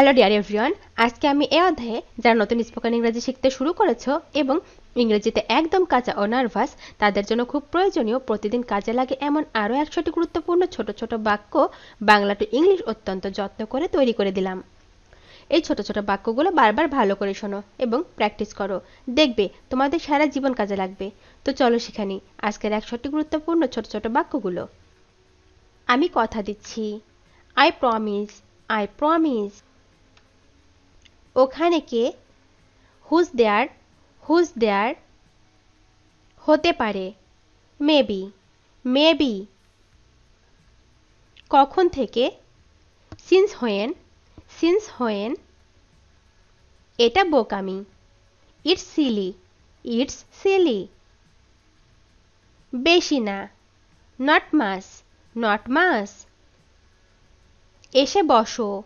Hello dear everyone, আজকে আমি এই অধ্যায়ে যারা নতুন স্পোকেন ইংরেজি শিখতে শুরু করেছ এবং ইংরেজিতে একদম কাঁচা ও নার্ভাস তাদের জন্য খুব প্রয়োজনীয় প্রতিদিন কাজে লাগে এমন আরও একশোটি গুরুত্বপূর্ণ ছোট ছোট বাক্য বাংলা টু ইংলিশ অত্যন্ত যত্ন করে তৈরি করে দিলাম। এই ছোট ছোট বাক্যগুলো বারবার ভালো করে শোনো এবং প্র্যাকটিস করো। দেখবে তোমাদের সারা জীবন কাজে লাগবে। তো চলো শিখানি আজকের একশোটি গুরুত্বপূর্ণ ছোট ছোট বাক্যগুলো। আমি কথা দিচ্ছি। আই প্রমিস আই প্রমিস ওখানে কে? হুজ দেয়ার হুজ দেয়ার হতে পারে। মেবি মেবি কখন থেকে? সিন্স হোয়েন সিন্স হোয়েন এটা বোকামি। ইটস সিলি ইটস সিলি বেশি না। নট মাস নট মাস এসে বসো।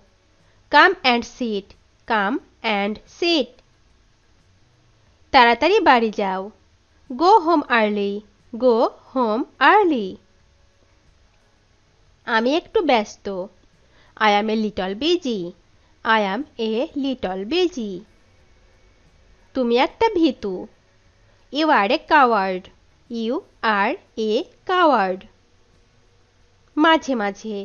Come and sit come and sit. তাড়াতাড়ি বাড়ি যাও। Go home early. Go home early. আমি একটু ব্যস্ত। I am a little busy I am a little busy তুমি একটা ভীতু। You are a coward you are a coward মাঝে মাঝে।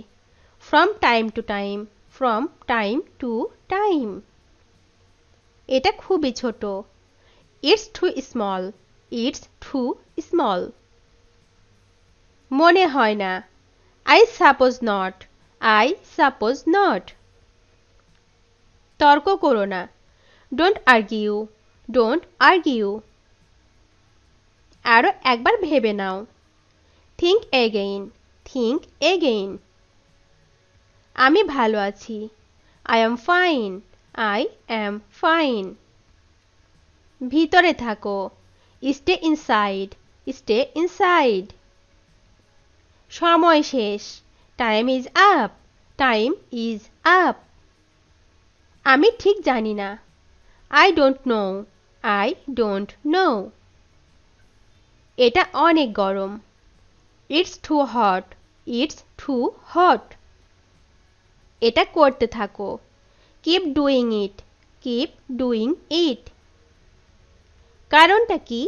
From time to time from time to time এটা খুবই ছোট। It's too small it's too small মনে হয় না। I suppose not I suppose not তর্ক করো না। ডোন্ট আর্গিউ ডোন্ট আর্গিউ আরও একবার ভেবে নাও। থিঙ্ক এগেইন থিঙ্ক এগেইন আমি ভালো আছি। I am fine I am fine ভিতরে থাকো। স্টে ইনসাইড স্টে ইনসাইড সময় শেষ। Time is up time is up আমি ঠিক জানি না। I don't know I don't know এটা অনেক গরম। It's too hot it's too hot এটা করতে থাকো। Keep doing it keep doing it কারণটা কি?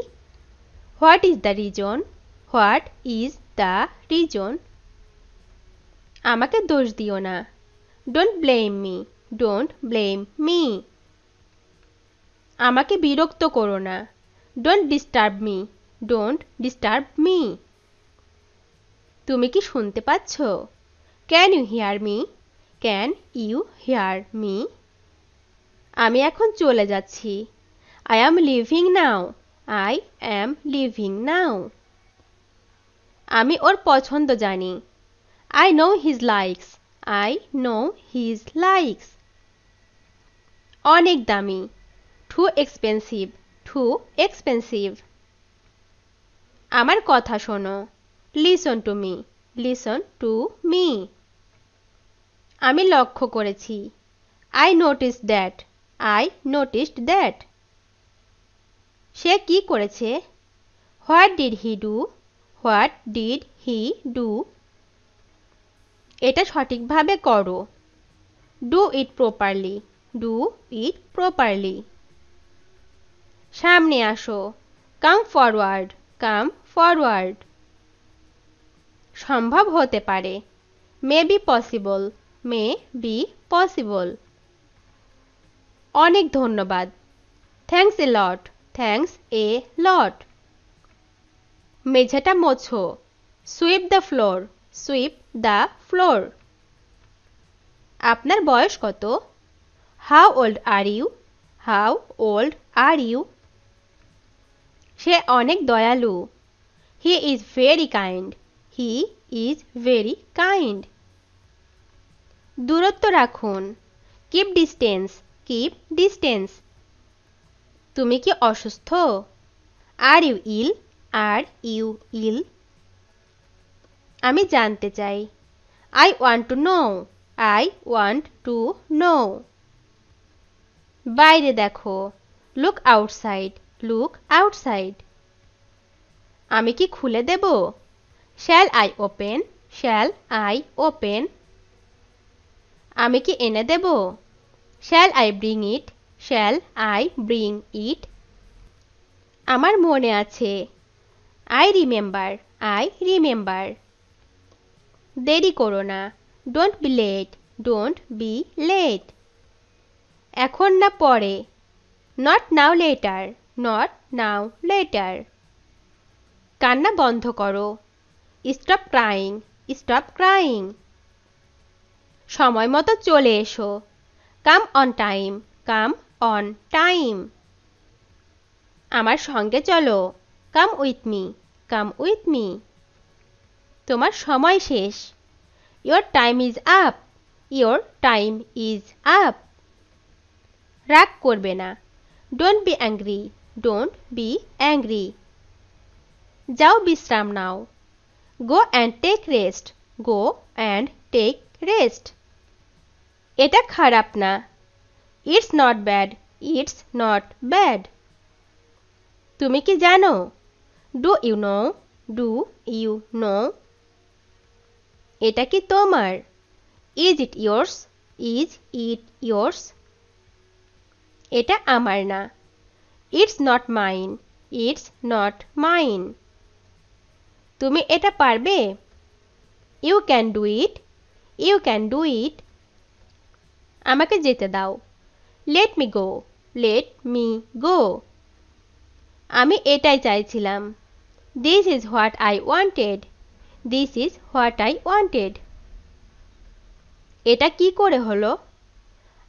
What is the reason what is the reason আমাকে দোষ দিও না। Don't blame me don't blame me আমাকে বিরক্ত করো না। Don't disturb me don't disturb me তুমি কি শুনতে পাচ্ছ? Can you hear me can you hear me আমি এখন চলে যাচ্ছি। I am living now I am living now আমি ওর পছন্দ জানি। I know his likes I know his likes অনেক দামি। টু এক্সপেন্সিভ টু এক্সপেন্সিভ আমার কথা শোনো। Listen to me listen to me আমি লক্ষ্য করেছি। I notice that I noticed that সে কি করেছে? What did he do what did he do এটা সঠিকভাবে করো। Do it properly do it properly সামনে আসো। কাম ফরওয়ার্ড কাম ফরওয়ার্ড সম্ভব হতে পারে। May be possible may be possible অনেক ধন্যবাদ। Thanks a lot thanks a lot মেঝেটা মোছো। Sweep the floor sweep the floor আপনার বয়স কত? How old are you how old are you সে অনেক দয়ালু। He is very kind he is very kind দূরত্ব রাখুন। Keep distance keep distance তুমি কি অসুস্থ? Are you ill are you ইল আমি জানতে চাই। I want to know I want to know বাইরে দেখো। লুক আউটসাইড লুক আউটসাইড আমি কি খুলে দেব? Shall I open shall I open আমি কি এনে দেব? Shall I bring it shall I bring it আমার মনে আছে। আই রিমেম্বার আই রিমেম্বার দেরি করো না। Don't be late don't be late এখন না পরে। Not now later not now later কান্না বন্ধ করো। স্টপ ক্রাইং স্টপ ক্রাইং সময় মতো চলে এসো। Come on time come on time আমার সঙ্গে চলো। Come with me come with me তোমার সময় শেষ। Your time is up your time is up রাগ করবে না। Don't be angry don't be angry যাও বিশ্রাম নাও। Go and take rest go and take rest এটা খারাপ না। It's not bad it's not bad তুমি কি জানো? Do you know do you know এটা কি তোমার? Is it yours is it yours এটা আমার না। It's not mine it's not mine তুমি এটা পারবে? You can do it you can do it আমাকে যেতে দাও। Let me go let me go আমি এটাই চাইছিলাম। This is what I wanted this is what I wanted এটা কি করে হলো?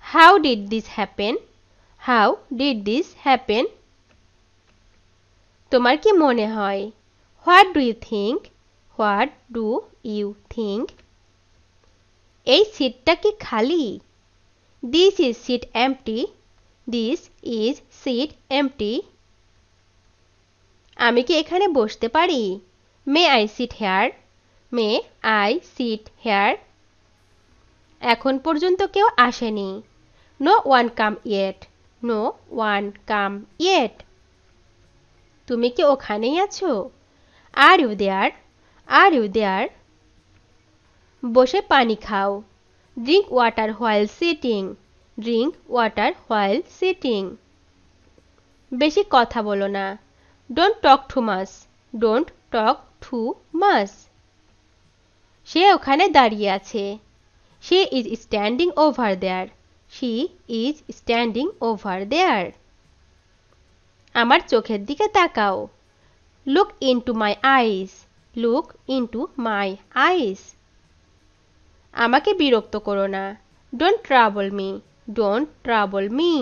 How did this happen how did this happen তোমার কি মনে হয়? What do you think what do you think এই সিটটা কি খালি? This is seat empty this is seat empty আমি কি এখানে বসতে পারি? May I sit here may I sit here এখন পর্যন্ত কেউ আসেনি। No one come yet no one come yet তুমি কি ওখানেই আছো? Are you there are you there বসে পানি খাও। Drink water while sitting drink water while sitting বেশি কথা বলো না। Don't talk too much don't talk too much সে ওখানে দাঁড়িয়ে আছে। She is standing over there she is standing over there আমার চোখের দিকে তাকাও। Look into my eyes look into my eyes আমাকে বিরক্ত করো না। Don't trouble me don't trouble me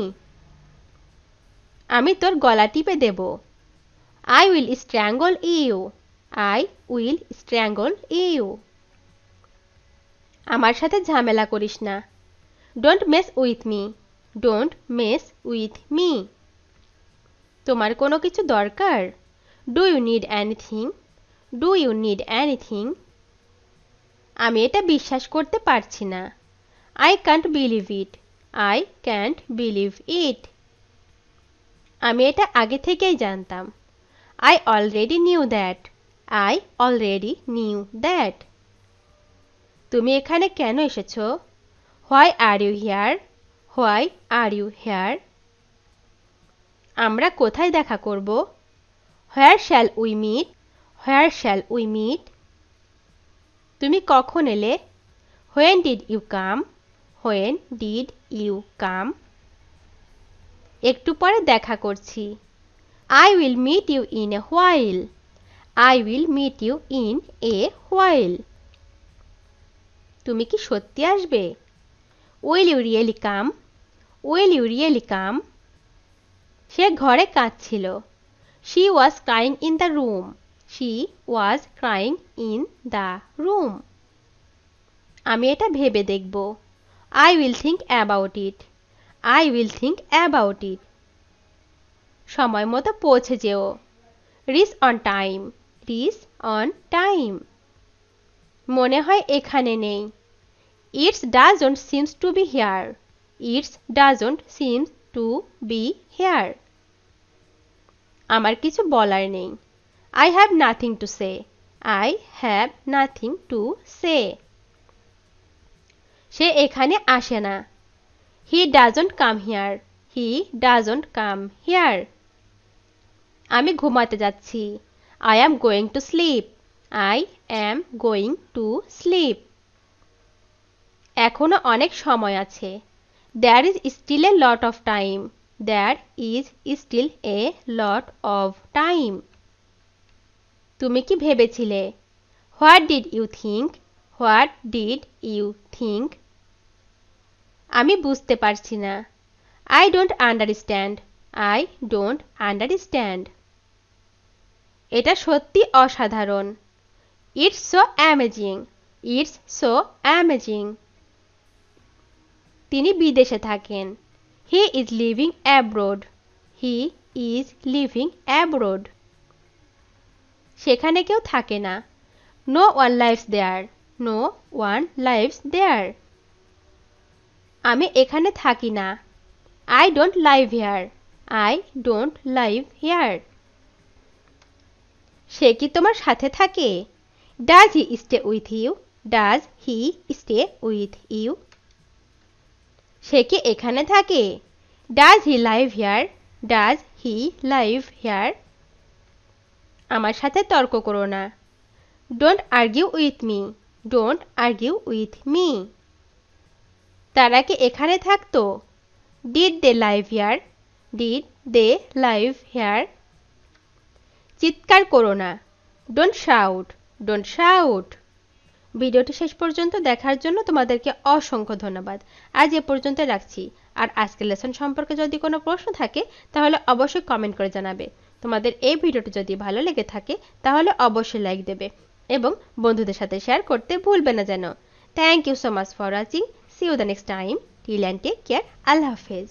আমি তোর গলা টিপে দেব। I will strangle you I will strangle you আমার সাথে ঝামেলা করিস না। Don't mess with me don't mess with me তোমার কোনো কিছু দরকার? Do you need anything do you need anything আমি এটা বিশ্বাস করতে পারছি না। I can't believe it I can't believe it আমি এটা আগে থেকেই জানতাম। I already knew that I already knew that তুমি এখানে কেন এসেছ? Why are you here why are you here আমরা কোথায় দেখা করব? Where shall we meet where shall we meet তুমি কখন এলে? When did you come when did you come একটু পরে দেখা করছি। I will meet you in a while I will meet you in a while তুমি কি সত্যি আসবে? Will you really come will you really come সে ঘরে কাঁদছিল। She was crying in the room she was crying in the room আমি এটা ভেবে দেখব। I will think about it I will think about it সময় মতো পৌঁছে যেও। Reach on time reach on time মনে হয় এখানে নেই। It's doesn't seems to be here it's doesn't seems to be here আমার কিছু বলার নেই। I have nothing to say I have nothing to say সে এখানে আসে না। He doesn't come here he doesn't come here আমি ঘুমাতে যাচ্ছি। I am going to sleep I am going to sleep এখনও অনেক সময় আছে। There is still a lot of time there is still a lot of time তুমি কি ভেবেছিলে? What did you think what did you think আমি বুঝতে পারছি না। I don't understand I don't understand এটা সত্যি অসাধারণ। It's so amazing it's so amazing তিনি বিদেশে থাকেন। He is living abroad he is living abroad সেখানে কেউ থাকে না। No one lives there no one lives there আমি এখানে থাকি না। I don't live here I don't live here সে কি তোমার সাথে থাকে? Does he stay with you does he stay with you সে কি এখানে থাকে? Does he live here does he live here আমার সাথে তর্ক করো না। Don't argue with me don't argue with me তারা কি এখানে থাকতো? Did they live here did they live here চিৎকার করো না। ডোন্ট শাউট ডোন্ট শাউট ভিডিওটি শেষ পর্যন্ত দেখার জন্য তোমাদেরকে অসংখ্য ধন্যবাদ। আজ এ পর্যন্ত রাখছি। আর আজকের লেসন সম্পর্কে যদি কোনো প্রশ্ন থাকে, তাহলে অবশ্যই কমেন্ট করে জানাবে। তোমাদের এই ভিডিওটি যদি ভালো লেগে থাকে, তাহলে অবশ্যই লাইক দেবে এবং বন্ধুদের সাথে শেয়ার করতে ভুলবে না যেন। Thank you so much for watching see you the next time till and take care আল্লাহ হাফেজ।